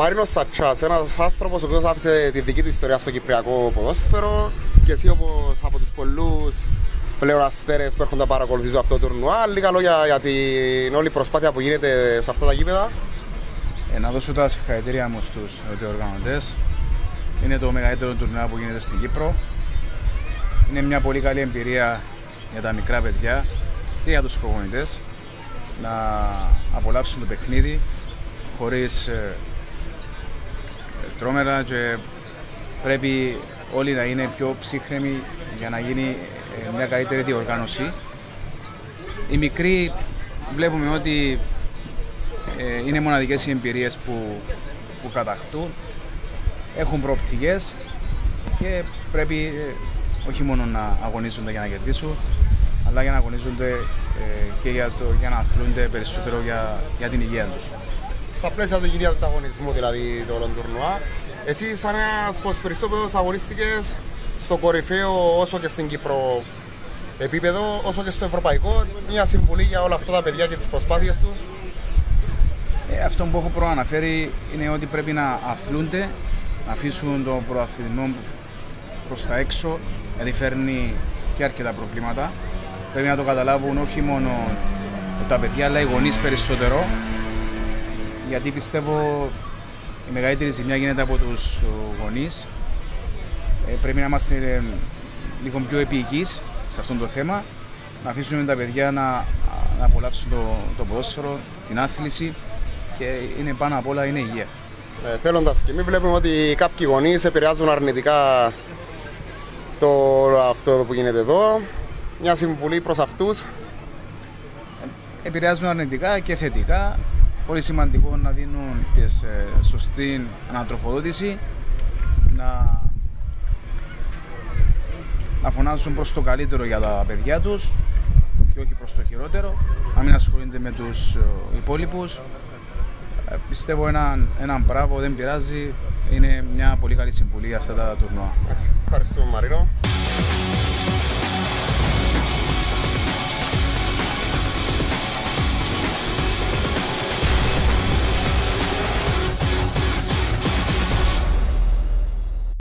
Μαρίνο Σατσάς, ένας άνθρωπος ο οποίος άφησε τη δική του ιστορία στο Κυπριακό ποδόσφαιρο και εσύ όπως από τους πολλούς πλέον αστέρε που έρχονται να παρακολουθήσουν αυτό το τουρνουά. Λίγα λόγια για την όλη προσπάθεια που γίνεται σε αυτά τα γήπεδα. Ε, να δώσω τα συγχαρητήρια μου στους διοργανωτές. Είναι το μεγαλύτερο τουρνουά που γίνεται στην Κύπρο. Είναι μια πολύ καλή εμπειρία για τα μικρά παιδιά και για τους προπονητές να απολαύσουν το παιχνίδι χωρίς ε, τρόμερα και πρέπει όλοι να είναι πιο ψύχρεμοι για να γίνει ε, μια καλύτερη διοργάνωση. Οι μικροί βλέπουμε ότι ε, είναι μοναδικές οι εμπειρίες που, που κατακτούν, έχουν προοπτικές και πρέπει όχι μόνο να αγωνίζονται για να κερδίσουν, αλλά για να αγωνίζονται και για, το, για να αθλούνται περισσότερο για, για την υγεία τους στα πλαίσια του κυρίου ανταγωνισμού, δηλαδή το τουρνουά. Εσύ, σαν ένας ποδοσφαιριστό που αγωνίστηκες στο κορυφαίο όσο και στην Κύπρο επίπεδο, όσο και στο ευρωπαϊκό, μια συμβουλή για όλα αυτά τα παιδιά και τις προσπάθειες τους; Ε, αυτό που έχω προαναφέρει είναι ότι πρέπει να αθλούνται, να αφήσουν τον προαθλητισμό προς τα έξω, γιατί φέρνει και αρκετά προβλήματα. Πρέπει να το καταλάβουν όχι μόνο τα παιδιά, αλλά οι γονείς περισσότερο γιατί πιστεύω η μεγαλύτερη ζημιά γίνεται από τους γονείς. Ε, πρέπει να είμαστε ε, λίγο πιο επίοικείς σε αυτό το θέμα, να αφήσουμε τα παιδιά να, να απολαύσουν το, το ποδόσφαιρο, την άθληση και είναι πάνω απ' όλα είναι υγεία. Ε, θέλοντας και μην βλέπουμε ότι κάποιοι γονείς επηρεάζουν αρνητικά το αυτό που γίνεται εδώ. Μια συμβουλή προς αυτούς. Ε, επηρεάζουν αρνητικά και θετικά πολύ σημαντικό να δίνουν και σε σωστή ανατροφοδότηση, να, να φωνάζουν προς το καλύτερο για τα παιδιά τους και όχι προς το χειρότερο, να μην ασχολούνται με τους ε, υπόλοιπους. Ε, πιστεύω έναν, έναν μπράβο, δεν πειράζει, είναι μια πολύ καλή συμβουλή αυτά τα τουρνουά. Ευχαριστούμε Μαρίνο.